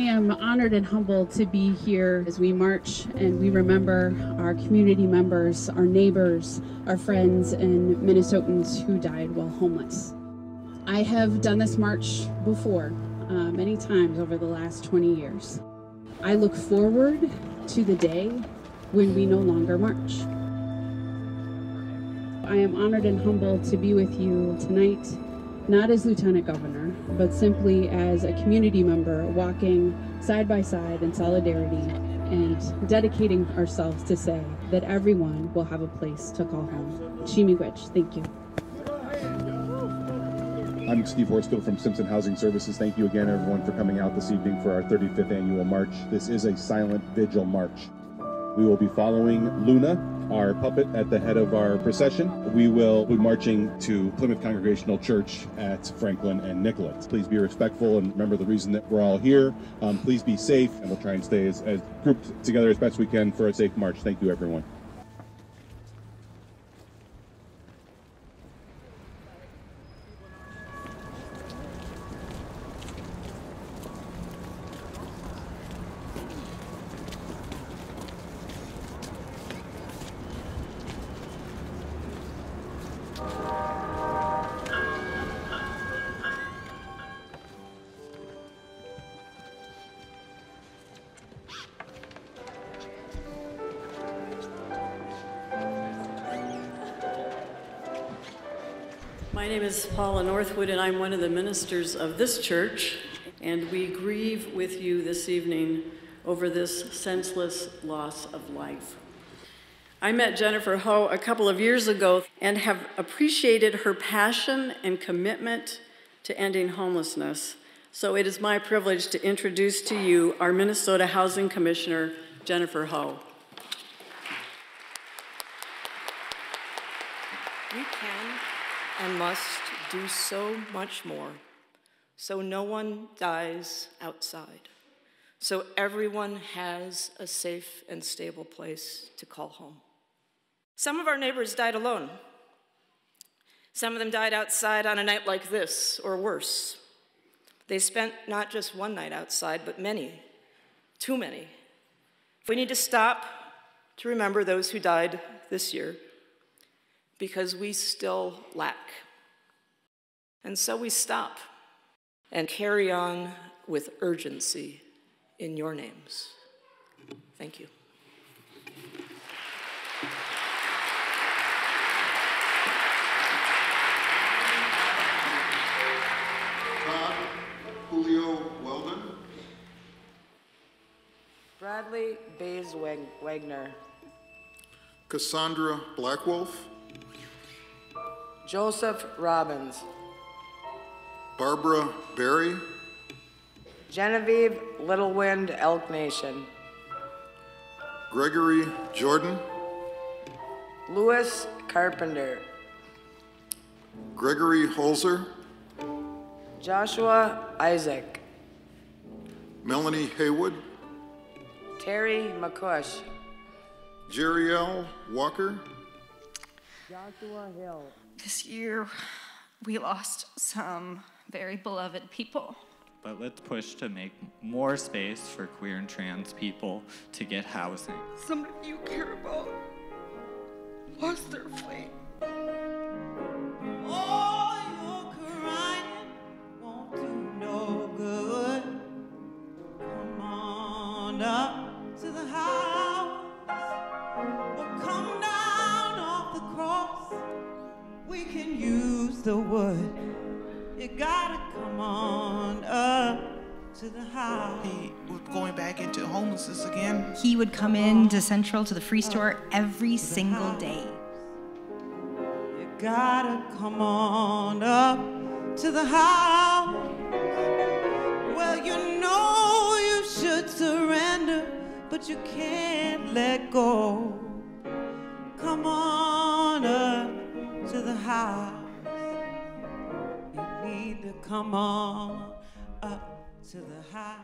am honored and humbled to be here as we march and we remember our community members, our neighbors, our friends, and Minnesotans who died while homeless. I have done this march before, uh, many times over the last 20 years. I look forward to the day when we no longer march. I am honored and humbled to be with you tonight, not as Lieutenant Governor, but simply as a community member walking side by side in solidarity and dedicating ourselves to say that everyone will have a place to call home. Chi-miigwech, thank you. I'm Steve Horsfield from Simpson Housing Services. Thank you again, everyone, for coming out this evening for our 35th annual march. This is a silent vigil march. We will be following Luna, our puppet, at the head of our procession. We will be marching to Plymouth Congregational Church at Franklin and Nicollet. Please be respectful and remember the reason that we're all here. Um, please be safe, and we'll try and stay as, as grouped together as best we can for a safe march. Thank you, everyone. And I'm one of the ministers of this church. And we grieve with you this evening over this senseless loss of life. I met Jennifer Ho a couple of years ago and have appreciated her passion and commitment to ending homelessness. So it is my privilege to introduce to you our Minnesota Housing Commissioner, Jennifer Ho. We can and must do so much more so no one dies outside, so everyone has a safe and stable place to call home. Some of our neighbors died alone. Some of them died outside on a night like this, or worse. They spent not just one night outside, but many, too many. We need to stop to remember those who died this year because we still lack. And so we stop and carry on with urgency in your names. Thank you. Todd Julio Weldon, Bradley Bays Wag- Wagner. Cassandra Blackwolf, Joseph Robbins. Barbara Berry, Genevieve Littlewind Elk Nation. Gregory Jordan, Louis Carpenter. Gregory Holzer, Joshua Isaac. Melanie Haywood, Terry McCush. Jeriel Walker, Joshua Hill. This year, we lost some very beloved people. But let's push to make more space for queer and trans people to get housing. Somebody you care about lost their flame. All your crying won't do no good. Come on up to the house or come down off the cross. We can use the wood. You gotta come on up to the house. He was going back into homelessness again. He would come in to Central to the free store every single day. You gotta come on up to the house. Well, you know you should surrender, but you can't let go. Come on up to the house. You need to come on up to the house.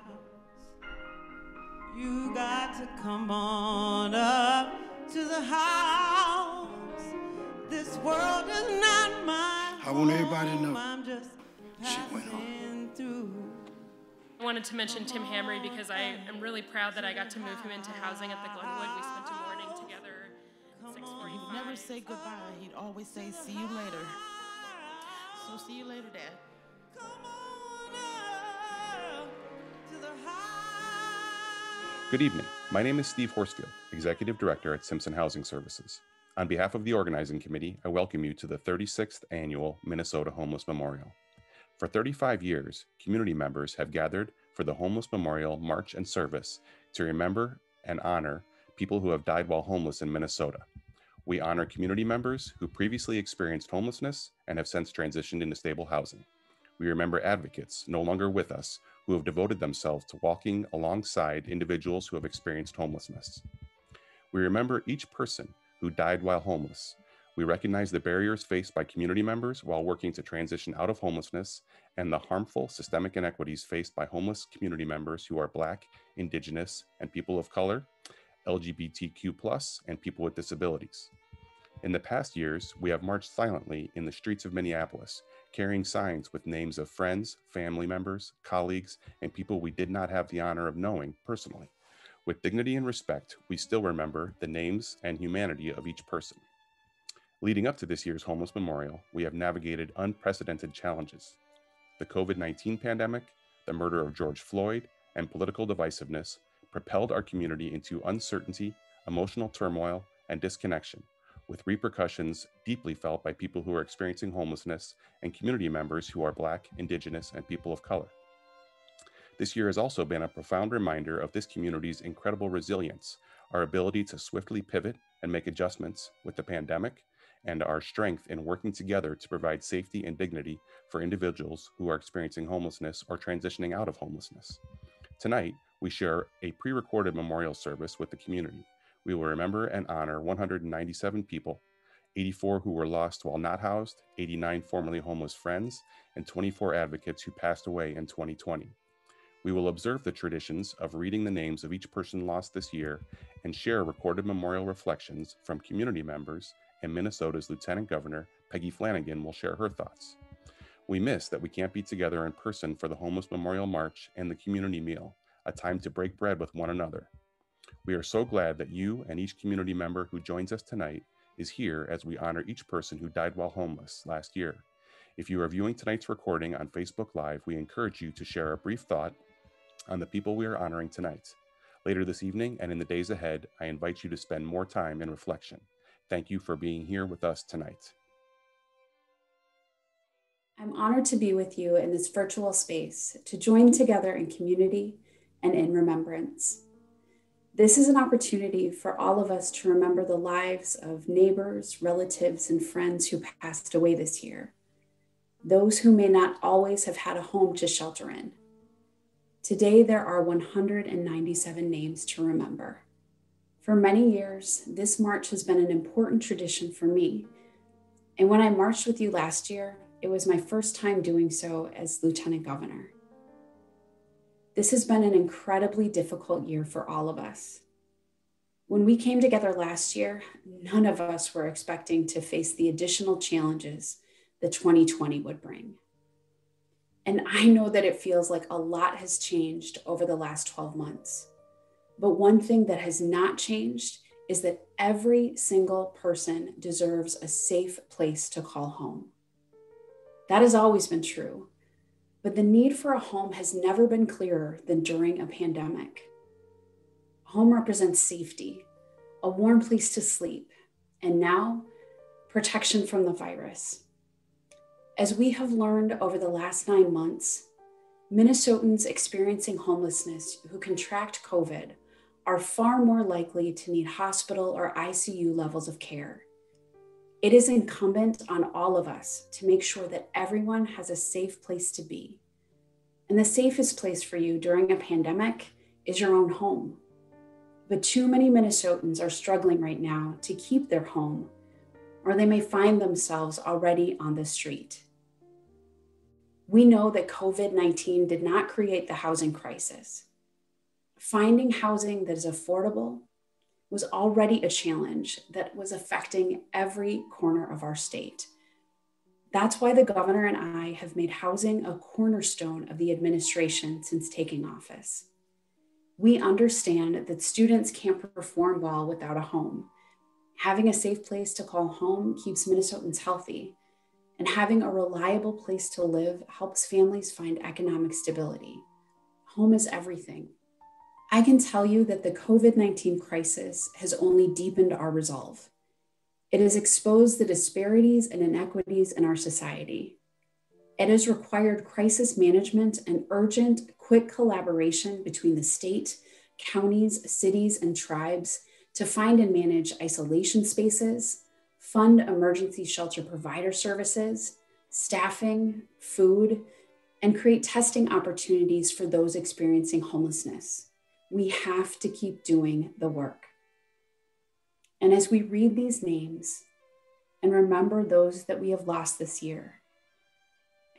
You got to come on up to the house. This world is not mine. I want everybody to know I'm just she went home. passing through. I wanted to mention Tim Hamry because I am really proud that I got to move him into housing at the Glenwood. We spent a morning together at 645. He'd never say goodbye. He'd always say, see you later. So see you later, Dad. Good evening. My name is Steve Horsfield, Executive Director at Simpson Housing Services. On behalf of the organizing committee, I welcome you to the 36th annual Minnesota Homeless Memorial. For 35 years, community members have gathered for the Homeless Memorial March and Service to remember and honor people who have died while homeless in Minnesota. We honor community members who previously experienced homelessness and have since transitioned into stable housing. We remember advocates no longer with us who have devoted themselves to walking alongside individuals who have experienced homelessness. We remember each person who died while homeless. We recognize the barriers faced by community members while working to transition out of homelessness and the harmful systemic inequities faced by homeless community members who are Black, Indigenous, and people of color, LGBTQ, and people with disabilities. In the past years, we have marched silently in the streets of Minneapolis, carrying signs with names of friends, family members, colleagues, and people we did not have the honor of knowing personally. With dignity and respect, we still remember the names and humanity of each person. Leading up to this year's Homeless Memorial, we have navigated unprecedented challenges. The COVID 19 pandemic, the murder of George Floyd, and political divisiveness propelled our community into uncertainty, emotional turmoil, and disconnection, with repercussions deeply felt by people who are experiencing homelessness and community members who are Black, Indigenous, and people of color. This year has also been a profound reminder of this community's incredible resilience, our ability to swiftly pivot and make adjustments with the pandemic, and our strength in working together to provide safety and dignity for individuals who are experiencing homelessness or transitioning out of homelessness. Tonight, we share a pre recorded memorial service with the community we will remember and honor 197 people, 84 who were lost while not housed, 89 formerly homeless friends, and 24 advocates who passed away in 2020. We will observe the traditions of reading the names of each person lost this year and share recorded memorial reflections from community members, and Minnesota's Lieutenant Governor, Peggy Flanagan, will share her thoughts. We miss that we can't be together in person for the Homeless Memorial March and the community meal, a time to break bread with one another. We are so glad that you and each community member who joins us tonight is here as we honor each person who died while homeless last year. If you are viewing tonight's recording on Facebook Live, we encourage you to share a brief thought on the people we are honoring tonight. Later this evening and in the days ahead, I invite you to spend more time in reflection. Thank you for being here with us tonight. I'm honored to be with you in this virtual space to join together in community and in remembrance. This is an opportunity for all of us to remember the lives of neighbors, relatives, and friends who passed away this year, those who may not always have had a home to shelter in. Today, there are 197 names to remember. For many years, this march has been an important tradition for me. And when I marched with you last year, it was my first time doing so as Lieutenant Governor. This has been an incredibly difficult year for all of us. When we came together last year, none of us were expecting to face the additional challenges that 2020 would bring. And I know that it feels like a lot has changed over the last 12 months. But one thing that has not changed is that every single person deserves a safe place to call home. That has always been true. But the need for a home has never been clearer than during a pandemic. Home represents safety, a warm place to sleep, and now protection from the virus. As we have learned over the last nine months, Minnesotans experiencing homelessness who contract COVID are far more likely to need hospital or ICU levels of care. It is incumbent on all of us to make sure that everyone has a safe place to be. And the safest place for you during a pandemic is your own home. But too many Minnesotans are struggling right now to keep their home, or they may find themselves already on the street. We know that COVID 19 did not create the housing crisis. Finding housing that is affordable was already a challenge that was affecting every corner of our state. That's why the governor and I have made housing a cornerstone of the administration since taking office. We understand that students can't perform well without a home. Having a safe place to call home keeps Minnesotans healthy, and having a reliable place to live helps families find economic stability. Home is everything. I can tell you that the COVID 19 crisis has only deepened our resolve. It has exposed the disparities and inequities in our society. It has required crisis management and urgent, quick collaboration between the state, counties, cities, and tribes to find and manage isolation spaces, fund emergency shelter provider services, staffing, food, and create testing opportunities for those experiencing homelessness. We have to keep doing the work. And as we read these names and remember those that we have lost this year,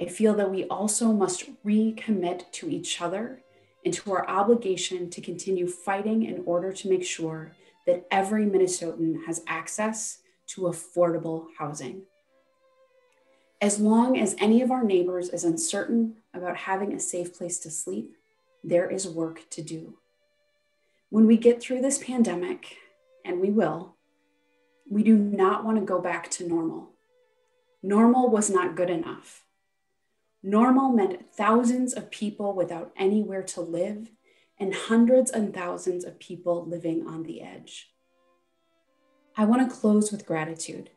I feel that we also must recommit to each other and to our obligation to continue fighting in order to make sure that every Minnesotan has access to affordable housing. As long as any of our neighbors is uncertain about having a safe place to sleep, there is work to do. When we get through this pandemic, and we will, we do not want to go back to normal. Normal was not good enough. Normal meant thousands of people without anywhere to live and hundreds and thousands of people living on the edge. I want to close with gratitude.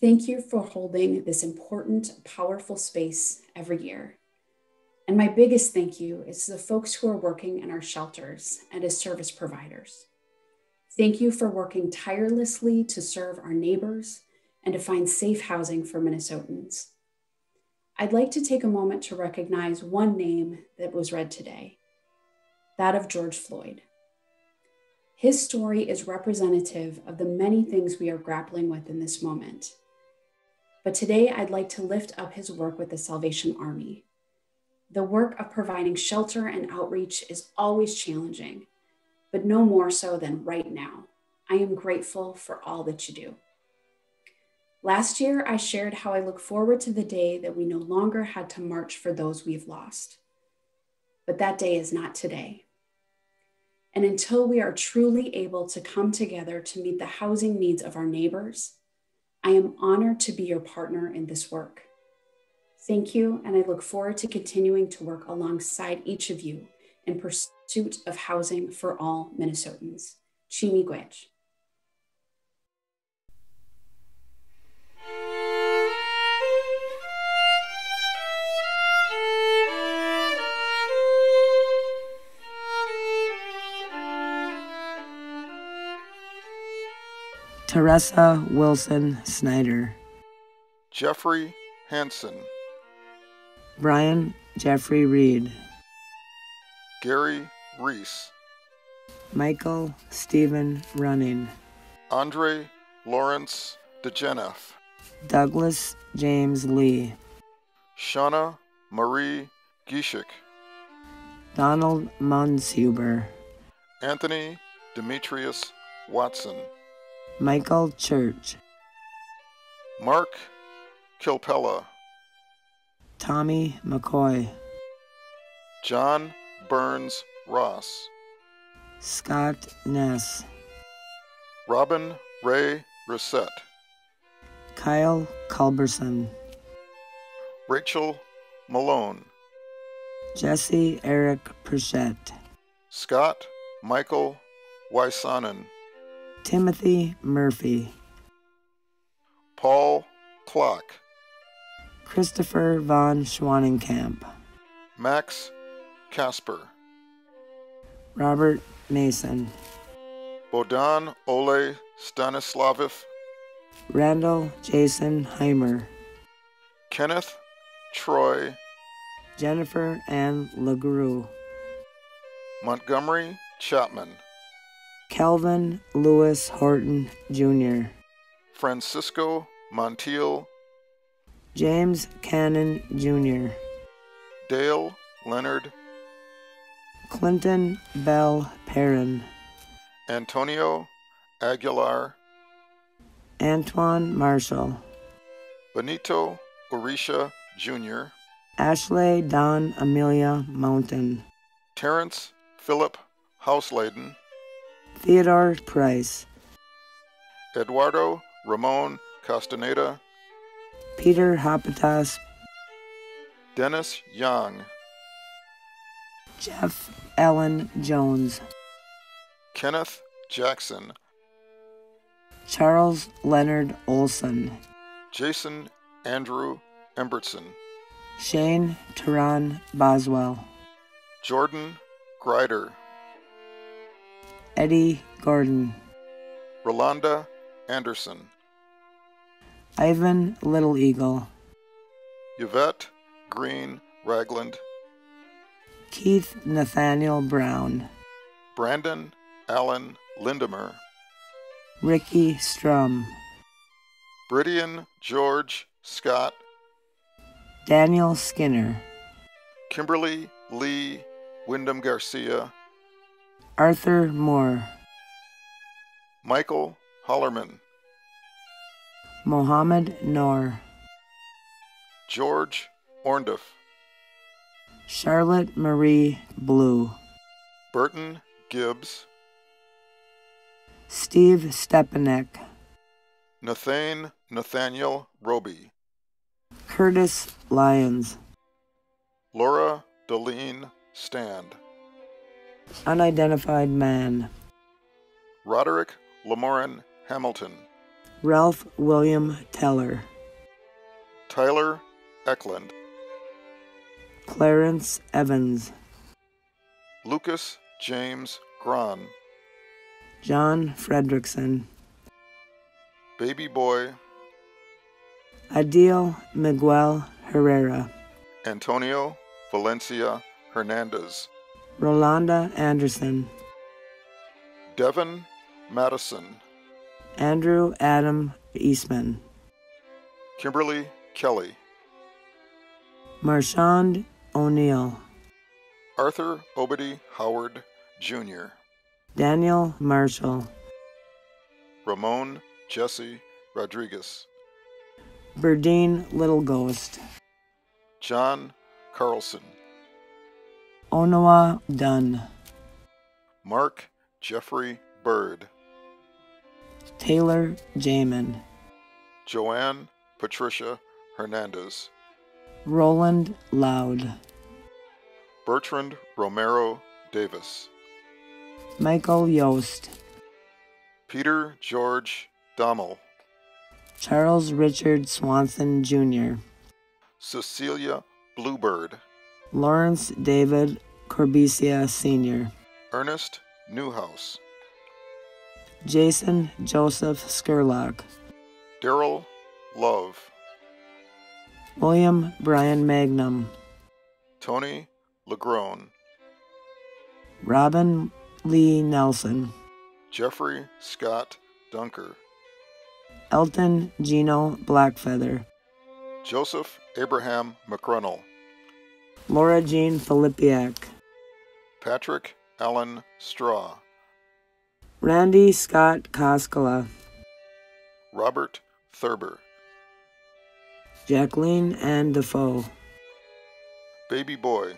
Thank you for holding this important, powerful space every year. And my biggest thank you is to the folks who are working in our shelters and as service providers. Thank you for working tirelessly to serve our neighbors and to find safe housing for Minnesotans. I'd like to take a moment to recognize one name that was read today that of George Floyd. His story is representative of the many things we are grappling with in this moment. But today, I'd like to lift up his work with the Salvation Army. The work of providing shelter and outreach is always challenging, but no more so than right now. I am grateful for all that you do. Last year, I shared how I look forward to the day that we no longer had to march for those we've lost. But that day is not today. And until we are truly able to come together to meet the housing needs of our neighbors, I am honored to be your partner in this work. Thank you, and I look forward to continuing to work alongside each of you in pursuit of housing for all Minnesotans. Chi-miigwech. Teresa Wilson Snyder, Jeffrey Hansen, Brian Jeffrey Reed, Gary Reese, Michael Stephen Running, Andre Lawrence DeGeneff, Douglas James Lee, Shauna Marie Gishik, Donald Munshuber, Anthony Demetrius Watson, Michael Church, Mark Kilpella, Tommy McCoy, John Burns Ross, Scott Ness, Robin Ray Reset, Kyle Culberson, Rachel Malone, Jesse Eric Perchette, Scott Michael Wysonen, Timothy Murphy, Paul Clock, Christopher von Schwanenkamp, Max Casper, Robert Mason, Bodan Ole Stanislavov, Randall Jason Heimer, Kenneth Troy, Jennifer Ann LaGrue, Montgomery Chapman, Calvin Lewis Horton Jr., Francisco Montiel, James Cannon Jr., Dale Leonard, Clinton Bell Perrin, Antonio Aguilar, Antoine Marshall, Benito Orisha Jr., Ashley Don Amelia Mountain, Terrence Philip Houseladen, Theodore Price, Eduardo Ramon Castaneda, Peter Hopitas, Dennis Young, Jeff Allen Jones, Kenneth Jackson, Charles Leonard Olson, Jason Andrew Embertson, Shane Turan Boswell, Jordan Grider, Eddie Gordon, Rolanda Anderson, Ivan Little Eagle, Yvette Green Ragland, Keith Nathaniel Brown, Brandon Allen Lindemer, Ricky Strum, Bridian George Scott, Daniel Skinner, Kimberly Lee Wyndham Garcia, Arthur Moore, Michael Hollerman, Mohammed Noor, George Orndorff, Charlotte Marie Blue, Burton Gibbs, Steve Stepanek, Nathan Nathaniel Roby, Curtis Lyons, Laura Deline Stand, Unidentified Man, Roderick Lamorin Hamilton, Ralph William Teller, Tyler Eklund, Clarence Evans, Lucas James Gran, John Fredrickson, Baby Boy, Adil Miguel Herrera, Antonio Valencia Hernandez, Rolanda Anderson, Devin Madison, Andrew Adam Eastman, Kimberly Kelly, Marchand O'Neill, Arthur Obedy Howard Jr., Daniel Marshall, Ramon Jesse Rodriguez, Berdine Little Ghost, John Carlson, Onawa Dunn, Mark Jeffrey Bird, Taylor Jamin, Joanne Patricia Hernandez, Roland Loud, Bertrand Romero Davis, Michael Yost, Peter George Dommel, Charles Richard Swanson Jr., Cecilia Bluebird, Lawrence David Corbesia Sr., Ernest Newhouse, Jason Joseph Skerlock, Daryl Love, William Brian Magnum, Tony Lagrone, Robin Lee Nelson, Jeffrey Scott Dunker, Elton Gino Blackfeather, Joseph Abraham McRunnell, Laura Jean Filipiak, Patrick Allen Straw, Randy Scott Koskela, Robert Thurber, Jacqueline Ann Defoe, Baby Boy,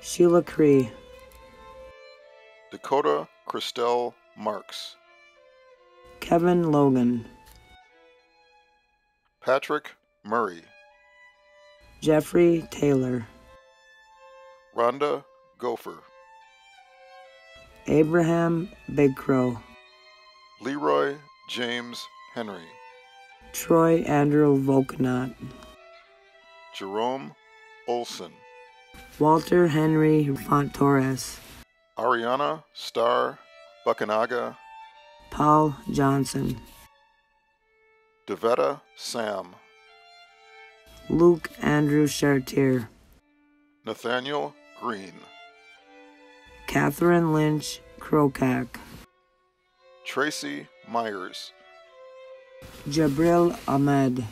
Sheila Cree, Dakota Christelle Marks, Kevin Logan, Patrick Murray, Jeffrey Taylor, Rhonda Gopher, Abraham Big Crow, Leroy James Henry, Troy Andrew Volkanot, Jerome Olson, Walter Henry Font Torres, Ariana Starr Buckanaga, Paul Johnson, Devetta Sam, Luke Andrew Chartier, Nathaniel Green, Catherine Lynch Krokak, Tracy Myers, Jabril Ahmed,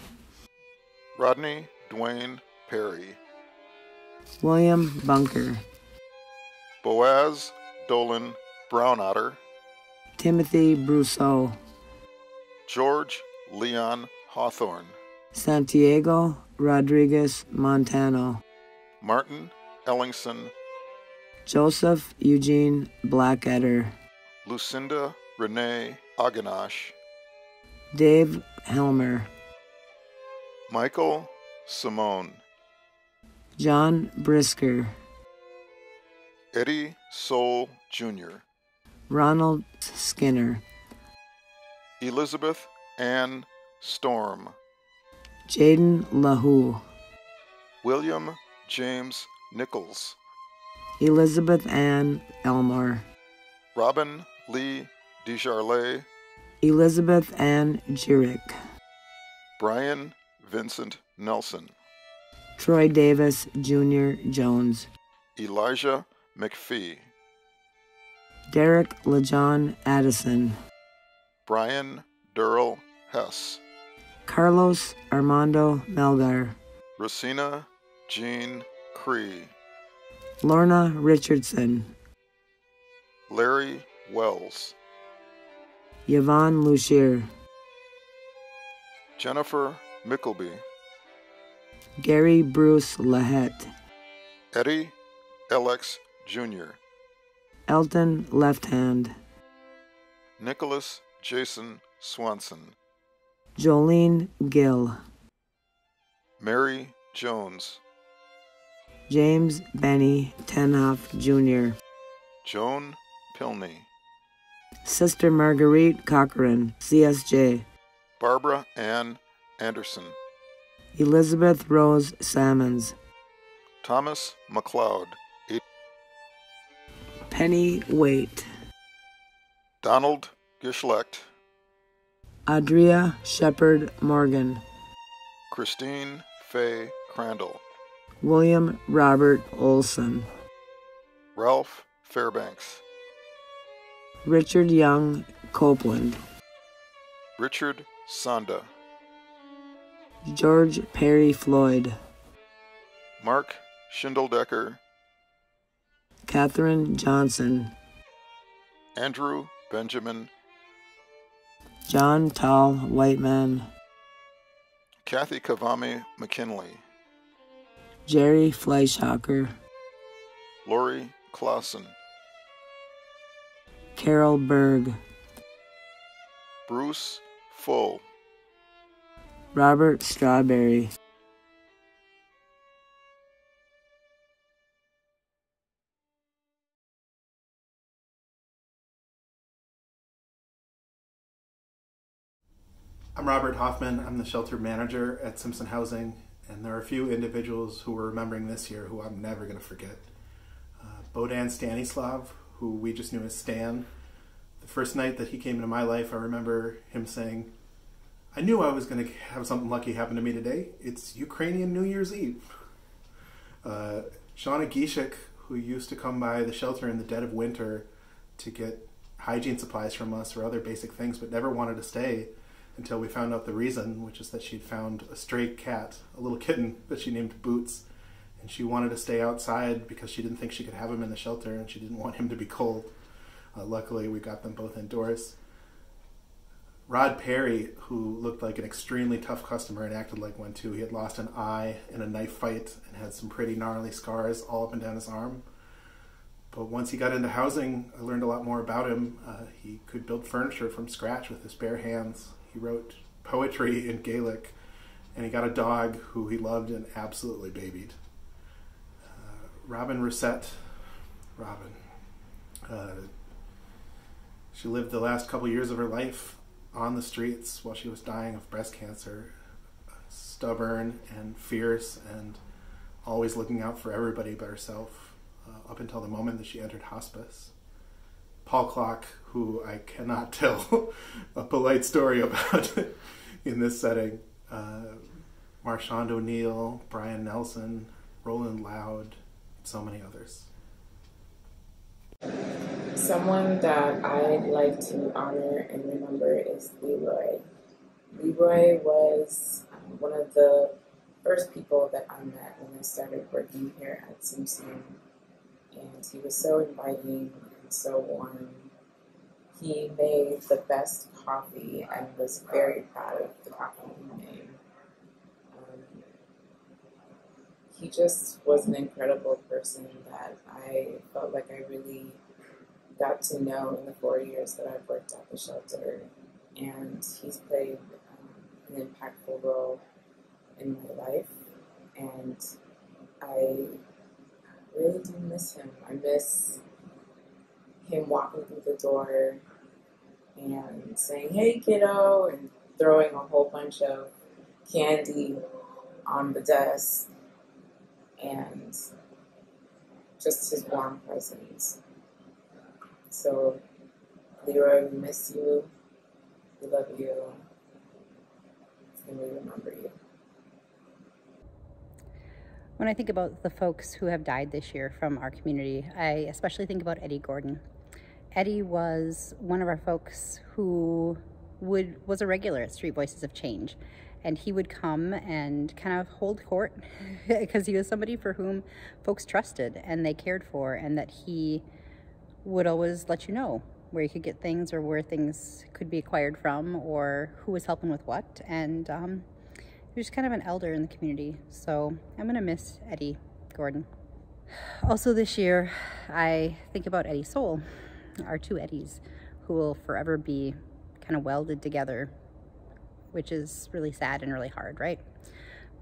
Rodney Dwayne Perry, William Bunker, Boaz Dolan Brownotter, Timothy Brousseau, George Leon Hawthorne, Santiago Rodriguez Montano, Martin Ellingson, Joseph Eugene Blackadder, Lucinda Renee Aganash, Dave Helmer, Michael Simone, John Brisker, Eddie Soul Jr., Ronald Skinner, Elizabeth Ann Storm, Jaden Lahu, William James Nichols, Elizabeth Ann Elmore, Robin Lee Desjarlais, Elizabeth Ann Jurek, Brian Vincent Nelson, Troy Davis Jr. Jones, Elijah McPhee, Derek LeJohn Addison, Brian Durrell Hess, Carlos Armando Melgar, Rosina Jean Cree, Lorna Richardson, Larry Wells, Yvonne Lucier, Jennifer Mickleby, Gary Bruce Lahette, Eddie Alex Jr., Elton Left Hand, Nicholas Jason Swanson, Jolene Gill, Mary Jones, James Benny Tenhoff Jr., Joan Pilney, Sister Marguerite Cochran, CSJ, Barbara Ann Anderson, Elizabeth Rose Salmons, Thomas McLeod, Penny Waite, Donald Gischlecht, Adria Shepard Morgan, Christine Fay Crandall, William Robert Olson, Ralph Fairbanks, Richard Young Copeland, Richard Sonda, George Perry Floyd, Mark Schindeldecker, Catherine Johnson, Andrew Benjamin, John Tall Whiteman, Kathy Kavami McKinley, Jerry Fleischhacker, Lori Clausen, Carol Berg, Bruce Full, Robert Strawberry, I'm Robert Hoffman. I'm the shelter manager at Simpson Housing, and there are a few individuals who we're remembering this year who I'm never going to forget. Uh, Bodan Stanislav, who we just knew as Stan. The first night that he came into my life, I remember him saying, I knew I was going to have something lucky happen to me today. It's Ukrainian New Year's Eve. Uh, Shauna Gishik, who used to come by the shelter in the dead of winter to get hygiene supplies from us or other basic things, but never wanted to stay until we found out the reason, which is that she'd found a stray cat, a little kitten that she named Boots, and she wanted to stay outside because she didn't think she could have him in the shelter and she didn't want him to be cold. Uh, luckily, we got them both indoors. Rod Perry, who looked like an extremely tough customer and acted like one too, he had lost an eye in a knife fight and had some pretty gnarly scars all up and down his arm. But once he got into housing, I learned a lot more about him. Uh, he could build furniture from scratch with his bare hands. He wrote poetry in Gaelic, and he got a dog who he loved and absolutely babied. Uh, Robin Rousset, Robin. Uh, she lived the last couple years of her life on the streets while she was dying of breast cancer. Stubborn and fierce, and always looking out for everybody but herself, uh, up until the moment that she entered hospice. Paul Clock, who I cannot tell a polite story about in this setting. Uh, Marchand O'Neill, Brian Nelson, Roland Loud, so many others. Someone that I'd like to honor and remember is Leroy. Leroy was um, one of the first people that I met when I started working here at Simpson, and he was so inviting so warm. he made the best coffee and was very proud of the coffee he made. Um, he just was an incredible person that I felt like I really got to know in the four years that I've worked at the shelter. And he's played um, an impactful role in my life. And I really do miss him. I miss him walking through the door and saying, hey, kiddo, and throwing a whole bunch of candy on the desk and just his warm presence. So, Leroy, we miss you. We love you. And we remember you. When I think about the folks who have died this year from our community, I especially think about Eddie Gordon. Eddie was one of our folks who would was a regular at Street Voices of Change. And he would come and kind of hold court because he was somebody for whom folks trusted and they cared for, and that he would always let you know where you could get things or where things could be acquired from or who was helping with what. And um, he was kind of an elder in the community. So I'm going to miss Eddie Gordon. Also, this year, I think about Eddie Soul, our two Eddies, who will forever be kind of welded together, which is really sad and really hard, right?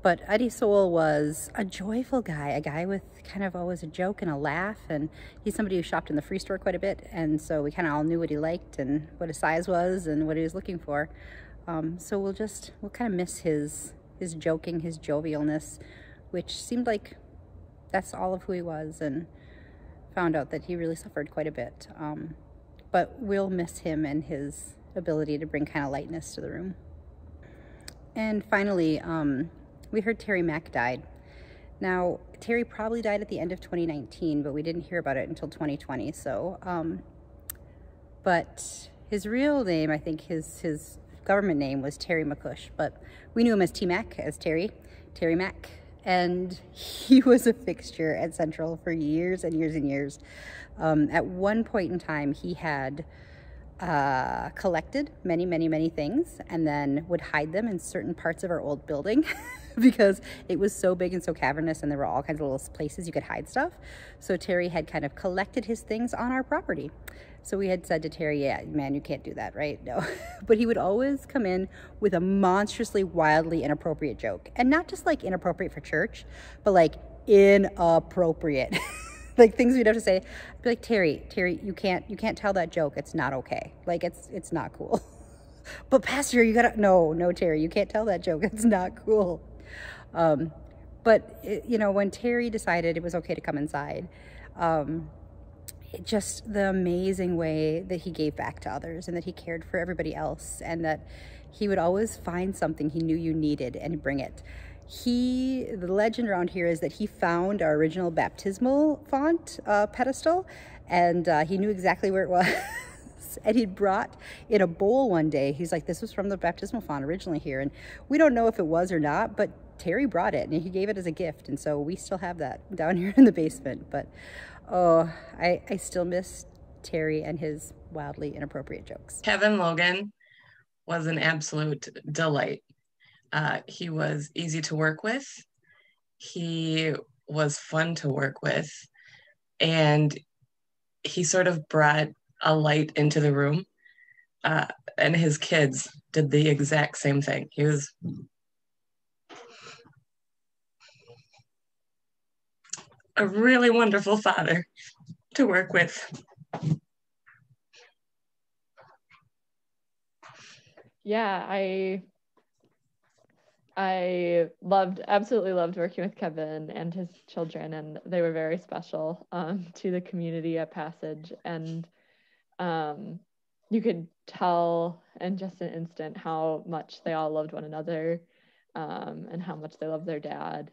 But Eddie Soul was a joyful guy, a guy with kind of always a joke and a laugh. And he's somebody who shopped in the free store quite a bit. And so we kind of all knew what he liked and what his size was and what he was looking for. Um, so we'll just, we'll kind of miss his, his joking, his jovialness, which seemed like that's all of who he was. And found out that he really suffered quite a bit. Um, but we'll miss him and his ability to bring kind of lightness to the room. And finally, um, we heard Terry Mack died. Now, Terry probably died at the end of 2019, but we didn't hear about it until 2020. So, um, but his real name, I think his, his government name was Terry McCush, but we knew him as T Mac, as Terry, Terry Mack. And he was a fixture at Central for years and years and years. Um, at one point in time, he had uh, collected many, many, many things and then would hide them in certain parts of our old building because it was so big and so cavernous and there were all kinds of little places you could hide stuff. So Terry had kind of collected his things on our property. So we had said to Terry, yeah, man, you can't do that, right? No. but he would always come in with a monstrously, wildly inappropriate joke. And not just like inappropriate for church, but like inappropriate. like things we'd have to say. I'd be like, Terry, Terry, you can't you can't tell that joke. It's not okay. Like it's it's not cool. but Pastor, you gotta no, no, Terry, you can't tell that joke. It's not cool. Um, but it, you know, when Terry decided it was okay to come inside, um, just the amazing way that he gave back to others and that he cared for everybody else and that he would always find something he knew you needed and bring it. He the legend around here is that he found our original baptismal font uh, pedestal and uh, he knew exactly where it was. And he'd brought in a bowl one day. He's like this was from the baptismal font originally here. And we don't know if it was or not but terry brought it and he gave it as a gift. And so we still have that down here in the basement. But oh i i still miss terry and his wildly inappropriate jokes kevin logan was an absolute delight uh, he was easy to work with. He was fun to work with. And he sort of brought a light into the room. Uh, and his kids did the exact same thing. He was a really wonderful father to work with. Yeah, I I loved, absolutely loved working with Kevin and his children, and they were very special um, to the community at Passage. And um, you could tell in just an instant how much they all loved one another um, and how much they loved their dad.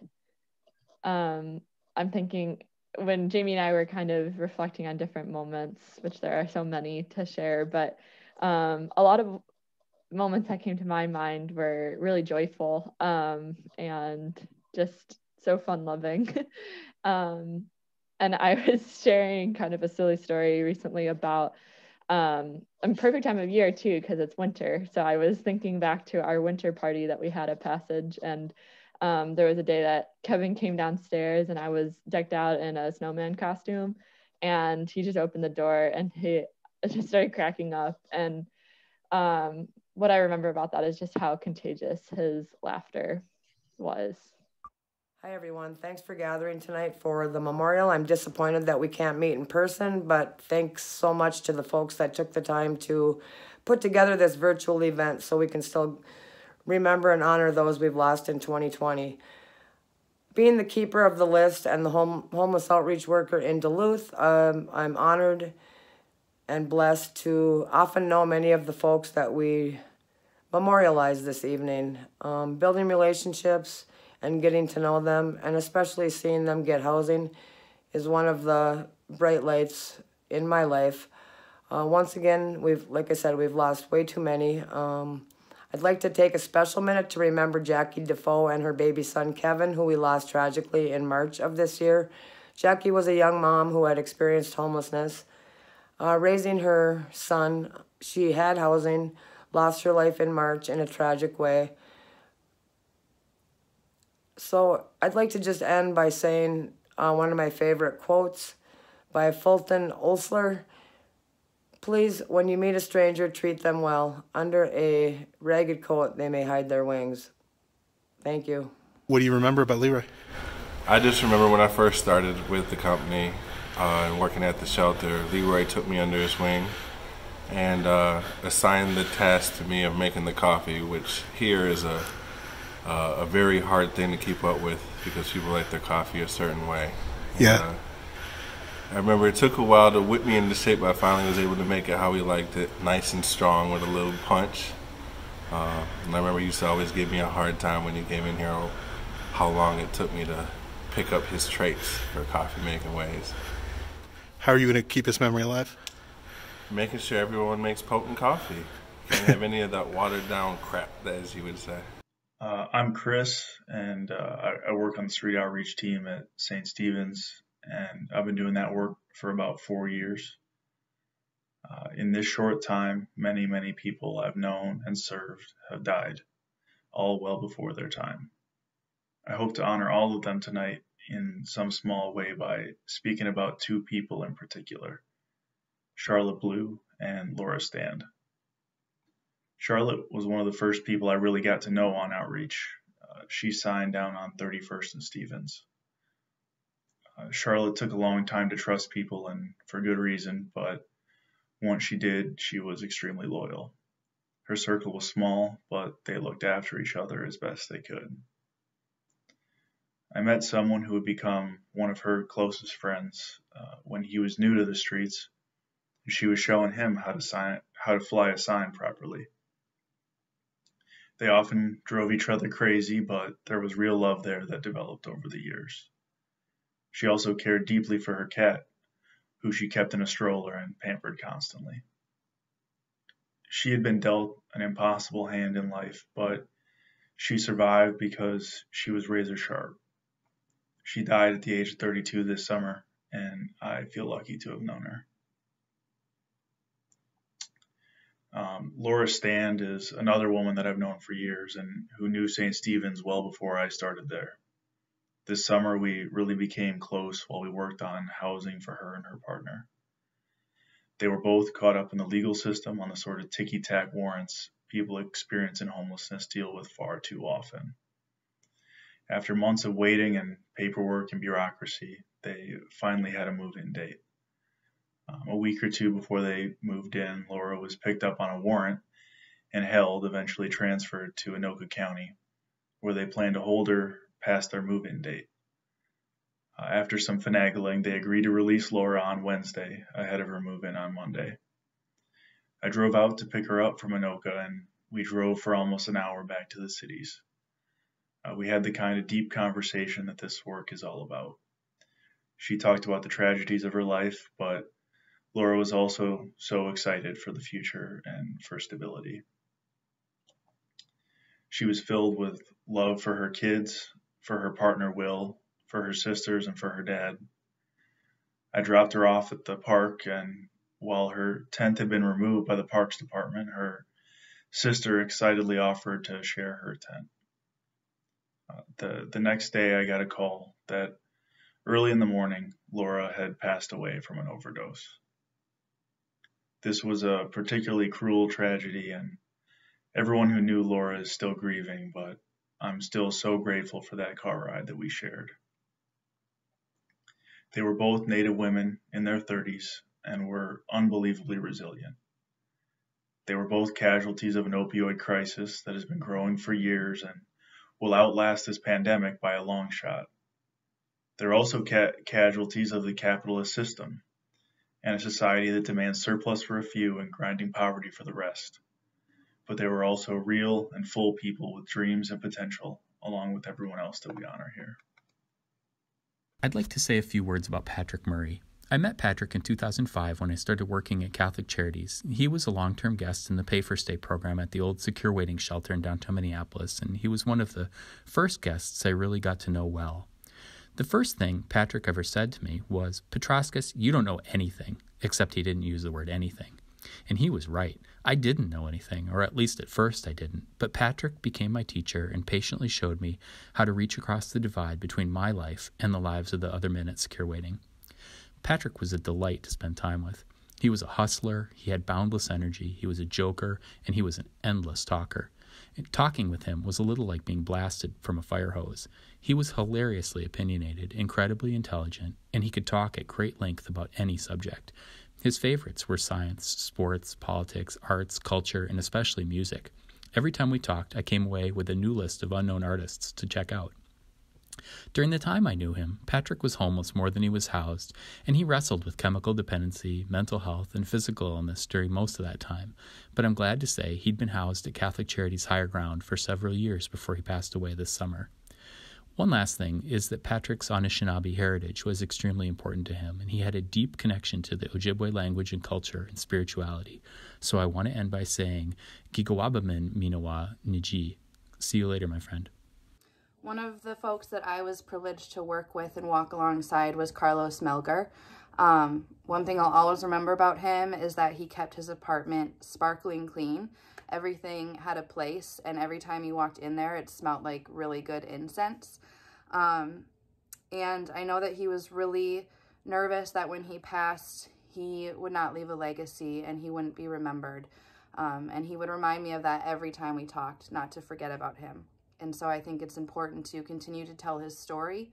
I'm thinking when Jamie and I were kind of reflecting on different moments, which there are so many to share, but um, a lot of moments that came to my mind were really joyful um, and just so fun loving. um, and I was sharing kind of a silly story recently about um, a perfect time of year too because it's winter. So I was thinking back to our winter party that we had at Passage, and um, there was a day that Kevin came downstairs and I was decked out in a snowman costume, and he just opened the door and he just started cracking up. And um, what I remember about that is just how contagious his laughter was. Hi, everyone. Thanks for gathering tonight for the memorial. I'm disappointed that we can't meet in person, but thanks so much to the folks that took the time to put together this virtual event so we can still remember and honor those we've lost in 2020. Being the keeper of the list and the home, homeless outreach worker in Duluth, um, I'm honored and blessed to often know many of the folks that we memorialize this evening. Um, building relationships and getting to know them, and especially seeing them get housing, is one of the bright lights in my life. Uh, once again, we've, like I said, we've lost way too many. Um, I'd like to take a special minute to remember Jackie Defoe and her baby son Kevin, who we lost tragically in March of this year. Jackie was a young mom who had experienced homelessness. Uh, raising her son, she had housing, lost her life in March in a tragic way. So I'd like to just end by saying uh, one of my favorite quotes by Fulton Oursler. Please, when you meet a stranger, treat them well. Under a ragged coat, they may hide their wings. Thank you. What do you remember about Leroy? I just remember when I first started with the company uh, and working at the shelter, Leroy took me under his wing and uh, assigned the task to me of making the coffee, which here is a uh, a very hard thing to keep up with because people like their coffee a certain way. Yeah. uh, I remember it took a while to whip me into shape, but I finally was able to make it how he liked it, nice and strong with a little punch. Uh, and I remember he used to always give me a hard time when he came in here, how long it took me to pick up his traits for coffee making ways. How are you going to keep his memory alive? Making sure everyone makes potent coffee. Can't have any of that watered down crap, as he would say. Uh, I'm Chris, and uh, I, I, work on the street outreach team at St. Stephen's, and I've been doing that work for about four years. Uh, in this short time, many, many people I've known and served have died, all well before their time. I hope to honor all of them tonight in some small way by speaking about two people in particular Charlotte Blue and Laura Stand. Charlotte was one of the first people I really got to know on outreach. Uh, she signed down on 31st and Stevens. Uh, Charlotte took a long time to trust people, and for good reason, but once she did, she was extremely loyal. Her circle was small, but they looked after each other as best they could. I met someone who would become one of her closest friends uh, when he was new to the streets, and she was showing him how to sign, how to fly a sign properly. They often drove each other crazy, but there was real love there that developed over the years. She also cared deeply for her cat, who she kept in a stroller and pampered constantly. She had been dealt an impossible hand in life, but she survived because she was razor sharp. She died at the age of 32 this summer, and I feel lucky to have known her. Um, Laura Stand is another woman that I've known for years and who knew St. Stephen's well before I started there. This summer, we really became close while we worked on housing for her and her partner. They were both caught up in the legal system on the sort of ticky tack warrants people experiencing homelessness deal with far too often. After months of waiting and paperwork and bureaucracy, they finally had a move in date. Um, a week or two before they moved in, Laura was picked up on a warrant and held, eventually transferred to Anoka County, where they planned to hold her past their move in date. Uh, after some finagling, they agreed to release Laura on Wednesday ahead of her move in on Monday. I drove out to pick her up from Anoka, and we drove for almost an hour back to the cities. Uh, we had the kind of deep conversation that this work is all about. She talked about the tragedies of her life, but Laura was also so excited for the future and for stability. She was filled with love for her kids, for her partner Will, for her sisters, and for her dad. I dropped her off at the park and While her tent had been removed by the Parks Department, her sister excitedly offered to share her tent. Uh, the, the next day, I got a call that early in the morning, Laura had passed away from an overdose. This was a particularly cruel tragedy, and everyone who knew Laura is still grieving, but I'm still so grateful for that car ride that we shared. They were both Native women in their 30s and were unbelievably resilient. They were both casualties of an opioid crisis that has been growing for years and will outlast this pandemic by a long shot. They're also ca- casualties of the capitalist system and a society that demands surplus for a few and grinding poverty for the rest. But they were also real and full people with dreams and potential, along with everyone else that we honor here. I'd like to say a few words about Patrick Murray. I met Patrick in 2005 when I started working at Catholic Charities. He was a long term guest in the Pay for Stay program at the old secure waiting shelter in downtown Minneapolis, and he was one of the first guests I really got to know well. The first thing Patrick ever said to me was, Petroskas, you don't know anything, except he didn't use the word anything. And he was right. I didn't know anything, or at least at first I didn't. But Patrick became my teacher and patiently showed me how to reach across the divide between my life and the lives of the other men at Secure Waiting. Patrick was a delight to spend time with. He was a hustler, he had boundless energy, he was a joker, and he was an endless talker. Talking with him was a little like being blasted from a fire hose. He was hilariously opinionated, incredibly intelligent, and he could talk at great length about any subject. His favorites were science, sports, politics, arts, culture, and especially music. Every time we talked, I came away with a new list of unknown artists to check out. During the time I knew him, Patrick was homeless more than he was housed, and he wrestled with chemical dependency, mental health, and physical illness during most of that time. But I'm glad to say he'd been housed at Catholic Charities Higher Ground for several years before he passed away this summer. One last thing is that Patrick's Anishinaabe heritage was extremely important to him, and he had a deep connection to the Ojibwe language and culture and spirituality. So I want to end by saying, Gigawabamin Minawa Niji. See you later, my friend. One of the folks that I was privileged to work with and walk alongside was Carlos Melgar. Um, one thing I'll always remember about him is that he kept his apartment sparkling clean. Everything had a place, and every time you walked in there, it smelled like really good incense. Um, and I know that he was really nervous that when he passed, he would not leave a legacy and he wouldn't be remembered. Um, and he would remind me of that every time we talked, not to forget about him. And so I think it's important to continue to tell his story.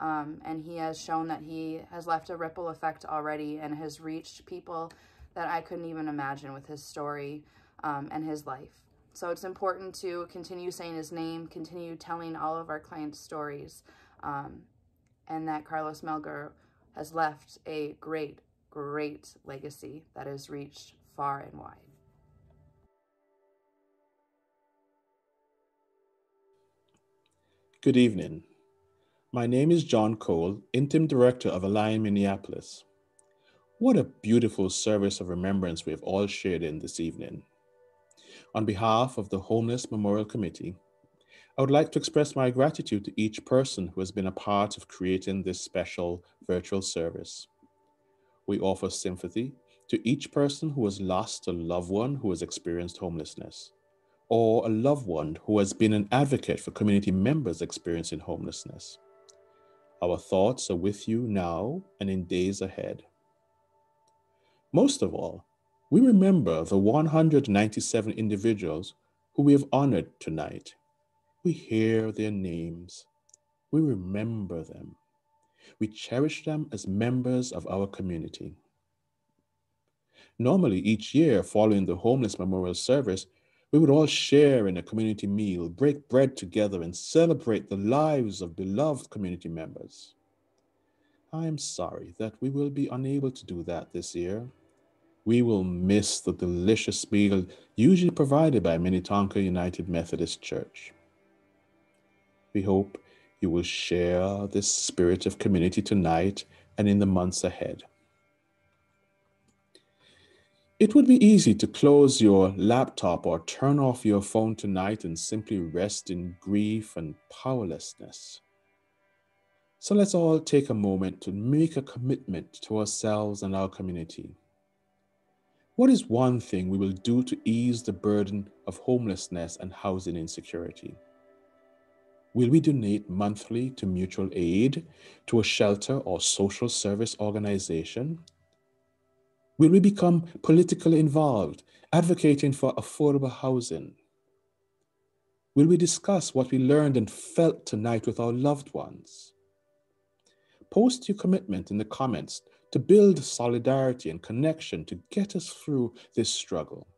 Um, and he has shown that he has left a ripple effect already and has reached people that I couldn't even imagine with his story um, and his life. So it's important to continue saying his name, continue telling all of our clients' stories, um, and that Carlos Melgar has left a great, great legacy that has reached far and wide. Good evening. My name is John Cole, Interim Director of Align Minneapolis. What a beautiful service of remembrance we have all shared in this evening. On behalf of the Homeless Memorial Committee, I would like to express my gratitude to each person who has been a part of creating this special virtual service. We offer sympathy to each person who has lost a loved one who has experienced homelessness or a loved one who has been an advocate for community members experiencing homelessness. Our thoughts are with you now and in days ahead. Most of all, we remember the 197 individuals who we have honored tonight. We hear their names. We remember them. We cherish them as members of our community. Normally, each year following the Homeless Memorial Service, we would all share in a community meal, break bread together, and celebrate the lives of beloved community members. I am sorry that we will be unable to do that this year. We will miss the delicious meal usually provided by Minnetonka United Methodist Church. We hope you will share this spirit of community tonight and in the months ahead. It would be easy to close your laptop or turn off your phone tonight and simply rest in grief and powerlessness. So let's all take a moment to make a commitment to ourselves and our community. What is one thing we will do to ease the burden of homelessness and housing insecurity? Will we donate monthly to mutual aid, to a shelter or social service organization? Will we become politically involved, advocating for affordable housing? Will we discuss what we learned and felt tonight with our loved ones? Post your commitment in the comments to build solidarity and connection to get us through this struggle.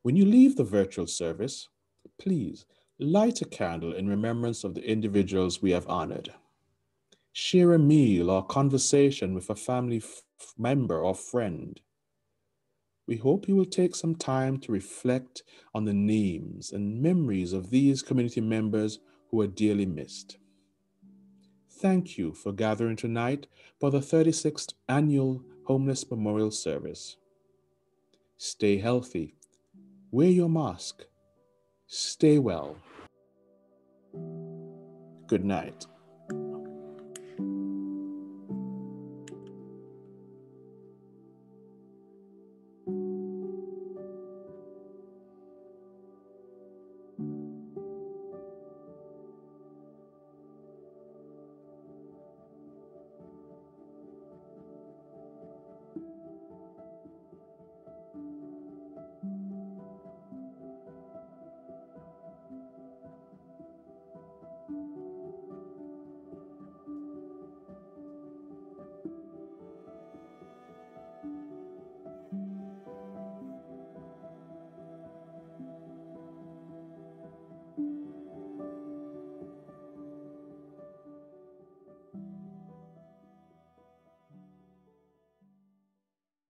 When you leave the virtual service, please light a candle in remembrance of the individuals we have honored. Share a meal or conversation with a family member or friend. We hope you will take some time to reflect on the names and memories of these community members who are dearly missed. Thank you for gathering tonight for the 36th Annual Homeless Memorial Service. Stay healthy, wear your mask, stay well. Good night.